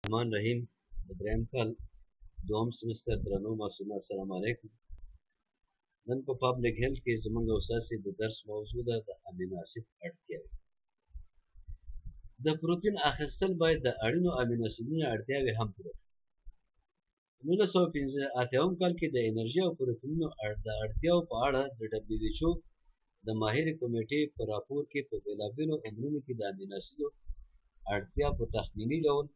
الرحمن رحیم د دریم کال دوم سمستر درنو معصومه السلام علیکم نن په پبلک هیلث کې زمونږ اساسي د درس موضوع ده د امینو اسید اړتیاوې د پروتین اخیستل باید د اړینو امینو اسیدونو اړتیاوې هم پوره 1915 اتیاوم کال کې د انرژي او پروتینونو د اړتیاو په اړه د ډبلیو ایچ او د ماهرې کمیټې په راپور کې په بېلابېلو عمرونو کې د امیناسیدو اړتیا په تخمیني ډول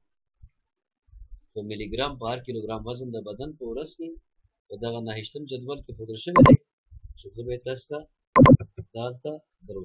په ملي ګرام په هر کیلوګرام وزن د بدن په ورځ کې په دغه نهشتم جدول کې ښودل شوی دی چې زه به تاسو ته دالته درو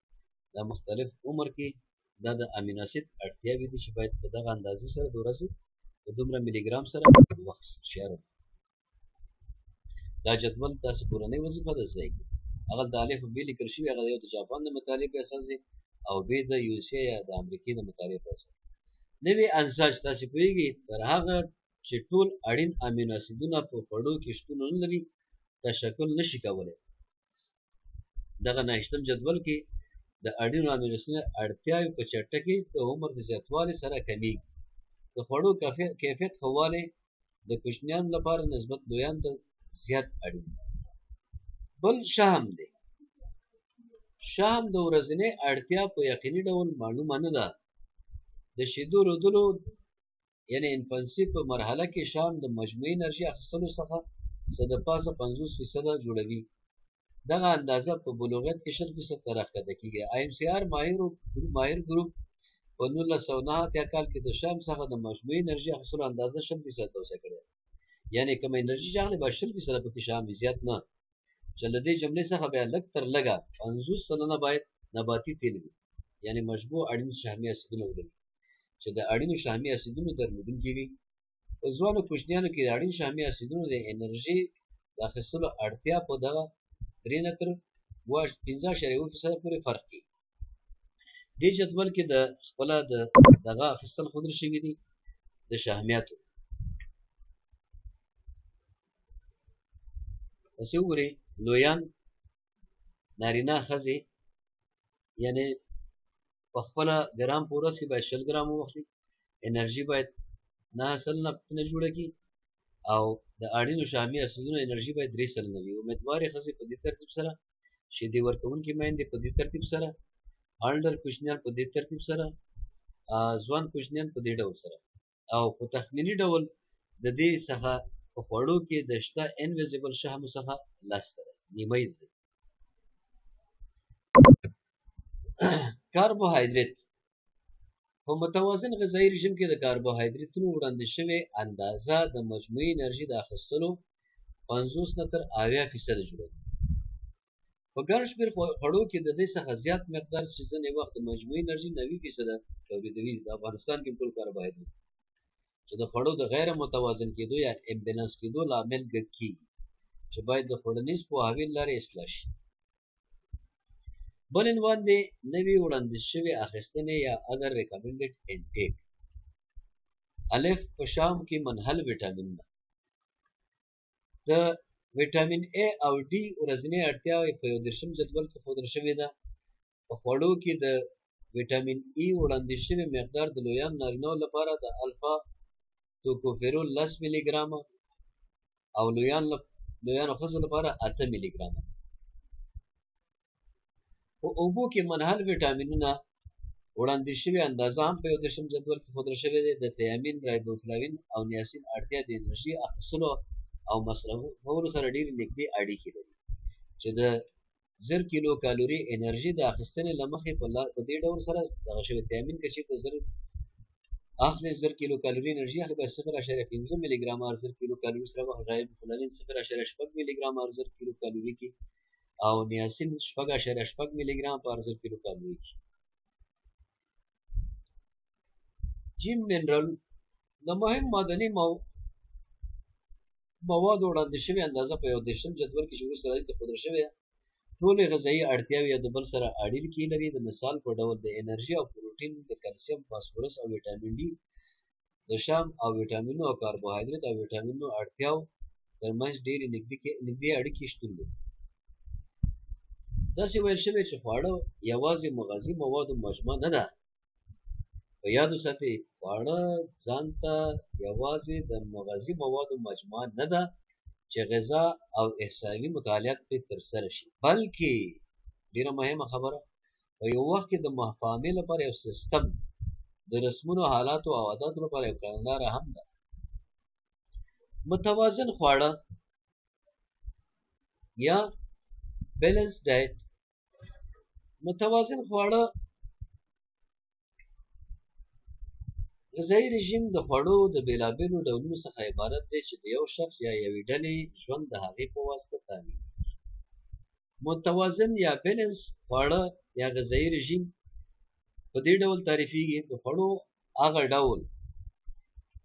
دا مختلف عمر کې دا د امینو اسید اړتیاوې دي چې باید په دغه اندازې سره د ورځې په دومره ملي ګرام سره وخت شعر دا جدول تاسو کورنۍ وظیفه ده ځای کې هغه د الف به لیکل شوی هغه یو د جاپان د مطالعې په اساس دی او به د یو سی یا د امریکې د مطالعې په اساس نوی انساج تاسو پیږي تر هغه چې ټول اړین امینو اسیدونه په پړو کې شتون نه لري تشکل نشي کولای دغه نهشتم جدول کې د اړینو امینوسونو اړتیاوې په چټکۍ د عمر د زیاتوالي سره کمیږي د خوړو کیفیت ښه والی د کوچنیانو لپاره نسبت لویانو ته زیات اړین دی بل شهم دی شهم د ورځنۍ اړتیا په یقیني ډول معلومه نه ده د شیدو رودلو یعنی انفنسی په مرحله کې شان د مجموعي انرژي اخیستلو څخه څه د پاسه 50 فیصده جوړوي دغه اندازه په بلوغیت کې 100 فیصد ته راښکته کیږي آی ایم سي آر ماهر ماهر ګروپ په 1909 کال کې د شام څخه د مجموعي انرژي اخیستلو اندازه 100 فیصد توسعه کړې یعنی کوم انرژي چې هغه به 100 فیصد په کې شامل زیات نه چې له دې جملې څخه بیا لږ تر لږه پنځوس سلنه باید نباتي تیل وي یعنې مشبوع اړین شحمي اسیدونه ولري چې د اړینو شحمي اسیدونو درلودونکي وي په ځوانو کوچنیانو کې د اړین شحمي اسیدونو د انرژي د اخیستلو اړتیا په دغه درې نه تر پنځه اعشاریه اووه فیصده پورې فرق کېږي دې جدول کې د خپله د دغه اخیستل ښودل شوي دي د شحمیاتو تاسو وګورئ لویان نارینه ښځې یعنې په خپله ګرام په ورځ کې باید شل ګرام واخلي انرژي باید نه سل نه نه جوړه کړي او د اړینو شامي اسیدونو انرژي باید درې سل نه وي امیدوارې ښځې په دې ترتیب سره شیدې ورکوونکې میندې په دې ترتیب سره الډر کوچنیان په دې ترتیب سره ځوان کوچنیان په دې ډول سره او په تخمیني ډول د دې څخه په خوړو کې د شته انویزیبل شهم څخه لاس ته راځي نیمه یې کاربوهایدریت په متوازن غذایي رژیم کې د کاربوهایدریتونو وړاندې شوې اندازه د مجموعي انرژي د اخیستلو 50 نه تر 80 فیصد جوړوي په ګڼ شمېر خوړو کې د دې څخه زیات مقدار چې ځینې وخت د مجموعي انرژي نوي فیصده تولیدوي د افغانستان کې ټول کاربوهایدریت چې د خوړو د غیر متوازن کېدو یا امبلانس کېدو لامل ګرځي چې باید د خوړنیز پوهاوي لارې اصلاح شي بل عنوان دی نوی وړاندیز شوی اخیستنې یا اذر ریکمنډډ انټیک الف په شام کې منحل وټامین ده د ویټامین A او D ورځنی اړتیا په یو درشم جدول کې ښودل شوې ده په خوړو کې د ویټامین ای e وړاندې شوی مقدار د لویان نارینه لپاره د الفا توکوفیرول 10 ملي ګرام او لویان لویان خزو لپاره 8 ملي ګرام په اوبو کې منحل ویټامینونه وړاندې شوی اندازه هم په یو دېرشم جدول کې ښودل شوې دی د تیامین رایبوفلاوین او نیاسین اړتیا د انرژي اخیستلو او مصرفولو سره ډېرې نږدې اړیکې لري چې د زر کیلو کالوري انرژي د اخیستنې له مخې په په دې ډول سره دغه شوی تیامین که چېرته زر اخلي زر کیلو کالوري انرژي اخلي باید صفر اعشاریه پنځه ملي ګرام هر زر کیلو کالوري سره وخت رایبوفلاوین صفر اعشاریه شپږ ملي ګرام هر زر کیلو کالوري کې او نیاسین شپږ اعشاریه شپږ ملي ګرام په ارزښت کیلو کالوري کي جیم منرل د مهم معدني مو مواد وړاندې شوی اندازه په یو دېرشم جدول کې چې وروسته راځي ته ښودل شوې ده ټولې غذایي اړتیاوې یو د بل سره اړیکې لري د مثال په ډول د انرژي او پروټین د کلسیم فاسفورس او ویټامین ډي د شام او ویټامینو او کاربوهایدریت او ویټامینو اړتیاو ترمنځ ډېرې نږدې اړیکې شتون لري داسې ویل شوی چې خواړه یوازې مغذي موادو مجموعه نه ده په یاد وساتئ خواړه ځان ته یوازې د مغذي موادو مجموعه نه ده چې غذا او احصایوي مطالعات پرې ترسره شي بلکې ډېره مهمه خبره په یو وخت کې د مفاهمې لپاره یو سیستم د رسمونو حالاتو او عاداتو لپاره یو کړنلاره هم ده متوازن خواړه یا بیلنس ډایټ متوازن خواړه غذایي رژیم د خوړو د بېلابېلو ډولونو څخه عبارت دی چې د یو شخص یا یوې ډلې ژوند د هغې په واسطه تامین متوازن یا بیلنس خواړه یا غذایي رژیم په دې ډول تعریفېږي د خوړو هغه ډول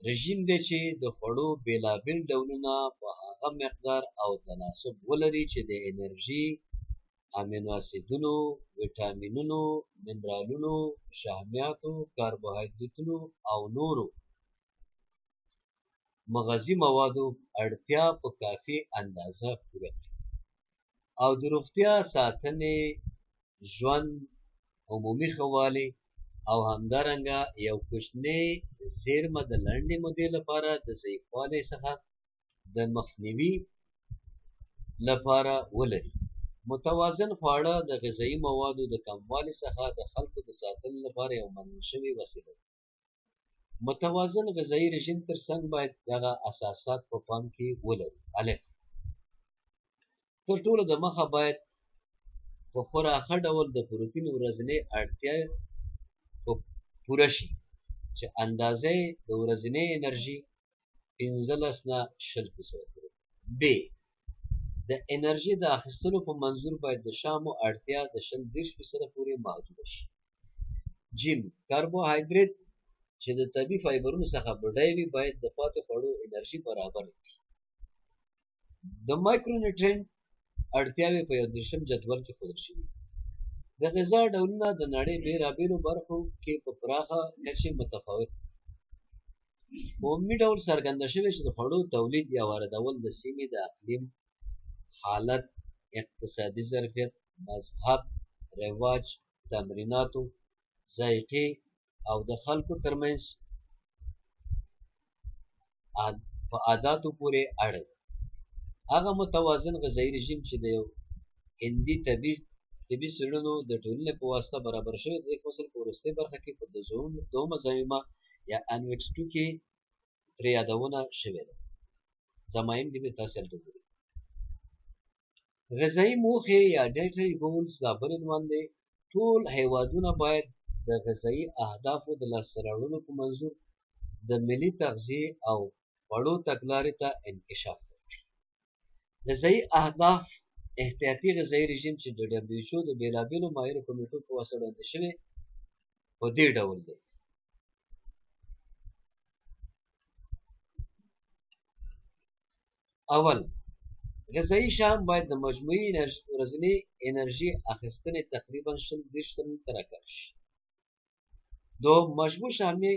رژیم دی چې د خوړو بېلابېل ډولونه په هغه مقدار او تناسب ولري چې د انرژي امینو اسیدونو، ویټامینونو، منرالونو، شحمیاتو، کاربوهایدریتونو او نورو مغذي موادو اړتیا په کافي اندازه پوره کړي او د روغتیا ساتنې ژوند عمومي ښه والی او همدارنګه یو کوچنی زیرمه د لنډې مودې لپاره د ضعیفوالي څخه د مخنیوي لپاره ولري متوازن خواړه د غذایي موادو د کموالي څخه د خلکو د ساتلو لپاره یو منل شوی وسیله ده متوازن غذایي رژیم تر څنګ باید دغه اساسات په پام کې ولرو الف تر ټولو د مخه باید په خورا ښه ډول د پروتین ورځنۍ اړتیا پوره شي چې اندازه د ورځنۍ انرژي 15 نه شل فیصده پورې ب د انرژي د اخیستلو په منظور باید د شامو اړتیا د شل دېرش فیصده پورې محدوده شي جیم کاربوهایدریت چې د طبي فایبرونو څخه بډای وي باید د پاتې خوړو انرژي برابر کړي د مایکرونیوټرینټ اړتیاوې په یادېشم جدول کې ښودل شوي د غذا ډولونه د نړۍ بېلابېلو برخو کې په پراخه کچې متفاوت په عمومي ډول څرګنده شوې چې د خوړو تولید یا واردول د سیمې د اقلیم حالت اقتصادي ظرفیت مذهب رواج تمریناتو ذایقې او د خلکو ترمنځ په عاداتو پورې اړه هغه متوازن غذایی رژیم چې د یو هندي طبي طبي څېړنو د ټولنې په واسطه برابر شوی د فصل په وروستۍ برخه کې په دومه زایمه یا انویکس ټو کې ترې یادونه شوې ده زمایم دې تاسو ته وګورئ غذایی موخې یا ډیټری ګولز دا بل عنوان دی ټول هیوادونه باید د غذایی اهدافو د لاسته راوړلو په منظور د ملي تغذیې او خوړو تګلارې ته انکشاف ورکړي غذایی اهداف احتیاطي غذایی رژیم چې د ډبلیوچو د بېلابېلو ماهرو کمیټو په واسطه وړاندې شوی په دې ډول دی اول غذایی شام باید د مجموعي ورځني انرژي اخیستنې تقریبا شل دېرش سلنه ته راکم شي دوم مجموع شامي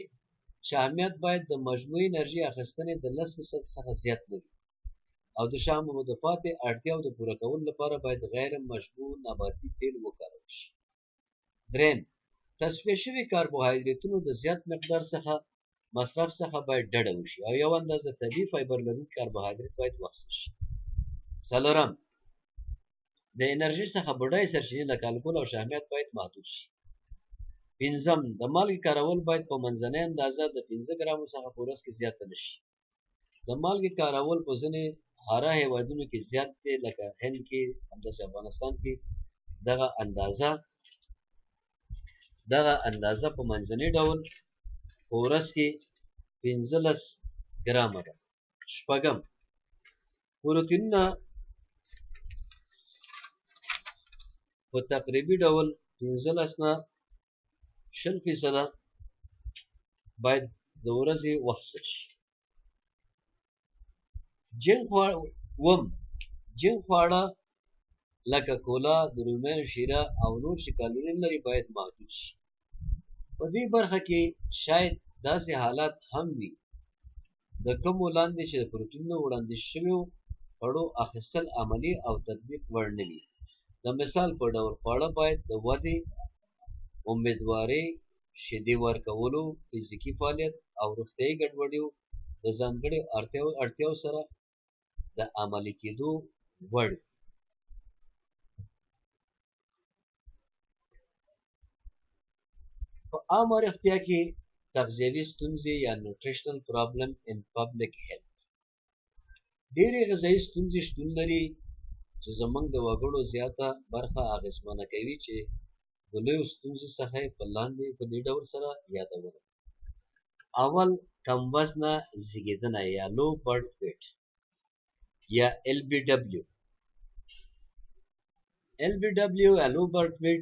شامیت باید د مجموعي انرژي اخیستنې د لس فیصد څخه زیات نه وي او د شام د پاتې اړتیاو د پوره کولو لپاره باید غیر مجموع نباتي تیل وکارول شي دریم تصفیه شوي کاربوهایدریتونو د زیات مقدار څخه مصرف څخه باید ډډه وشي او یو اندازه طبیعي فایبر لرونکي کاربوهایدریت باید واخیستل شي څلورم د انرژي څخه بډای سرچینې لکه الکول او شهمیات باید محدود شي پنځم د مالګې کارول باید په منځنۍ اندازه د پنځه ګرامو څخه په ورځ کې زیاته نه شي د مالګې کارول په ځینې هاره هیوادونو کې زیات دی لکه هند کې همداسې افغانستان کې دغه اندازه دغه اندازه په منځني ډول په ورځ کې پنځلس ګرامه ده شپږم پروتینونه په تقریبي ډول پنځلس نه شل فیصده باید د ورځې وحصل شي جن خواړه وم جن خواړه لکه کولا د رومیان شیره او نور چې کالوري لري باید محدود شي په دې برخه کې شاید داسې حالات هم وي د کومو لاندې چې د پروتینونو وړاندې شویو خوړو اخیستل عملی او تطبیق وړ نه دي د مثال په ډول خواړه باید د ودې امیدوارۍ شیدې ورکولو فزیکي فعالیت او روغتیایي ګډوډیو د ځانګړې اړتیاو سره د عملي کېدو وړ په عامه روغتیا کې تغذیوي ستونزې یا نیوټریشنل پرابلم ان پبلک هیلت ډېرې غذایي ستونزې شتون لري چې زمونږ د وګړو زیاته برخه اغېزمنه کوي چې د لویو ستونزو څخه یې په لاندې په دې ډول سره یادونه کړې اول کم وزنه زیږیدنه یا لو برډ ویټ یا ال بی ډبلیو ال بی ډبلیو یا لو برډ ویټ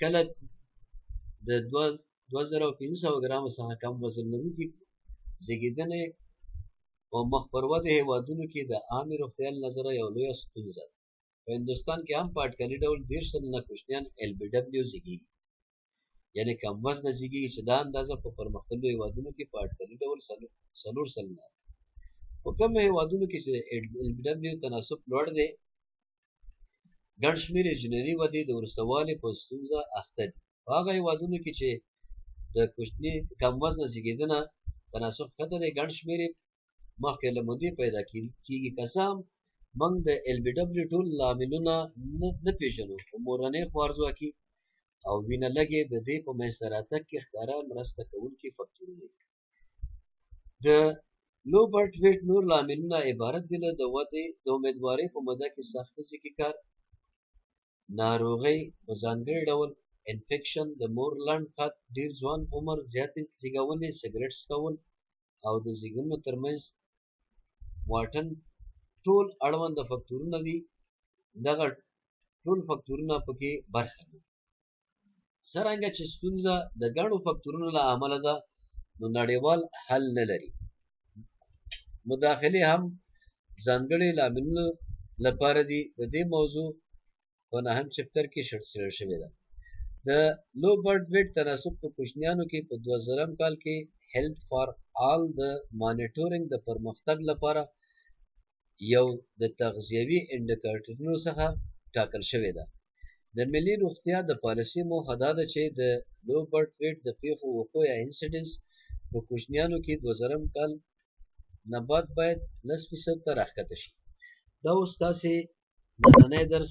کله د 2500 ګرام څخه کم وزن لرونکي زیږیدنه او مخ پر ودې هیوادونو کې د عامې روغتیا له نظره یو لویه ستونزه ده په هندوستان کې هم په اټکلي ډول ډېر سلنه کوچنیان ایل بي ډبلیو زیږېږي یعنې کم وزنه زیږېږي چې دا اندازه په پرمختللو هېوادونو کې په اټکلي ډول څلور سلنه ده په کومو هېوادونو کې چې ایل بي ډبلیو تناسب لوړ دی ګڼ شمېر یې جنیني ودې د وروسته والي په ستونزه اخته دي په هغه هېوادونو کې چې د کوچني کم وزنه زیږېدنه تناسب ښکته دی ګڼ شمېر یې مخکې له مودې پیدا کېږي که څه هم موږ د ایل بي ډبلیو ټول لاملونه نه پېژنو په مورنۍ خوارځوا کې او وینه لګې د دې په منځته راتګ کې ښکاره مرسته کوونکي فکتورونه دي د لو برټ ویټ نور لاملونه عبارت دي له د ودې د امیدوارۍ په موده کې سخت فزیکي کار ناروغۍ، په ځانګړي ډول انفیکشن، د مور لنډ قد، ډېر ځوان عمر، زیاتې زېږونې، سګرټ څکول او د زېږونو ترمنځ واټن ټول اړوند فکتورونه دي دغه ټول فکتورونه پکې برخه لري څرنګه چې ستونزه د ګڼو فکتورونو له امله ده نو نړیوال حل نه لري مداخلې هم ځانګړي لاملونو لپاره دي د دې موضوع په نهم چپتر کې شړل شوې ده د لو برډ ویټ تناسب په کوچنیانو کې په 2000 کال کې هیلث فار آل د مانیټورینګ د پرمختګ لپاره یو د تغذیوي انډیکاټرونو څخه ټاکل شوې ده. د ملي روغتیا د پالیسي موخه دا ده چې د لو برت ریټ د پیښو وقوع یا انسیډنس په کوچنیانو کې دوه زرم کال نه بعد باید لس فیصد ته راښکته شي. دا اوس ستاسې نننی درس.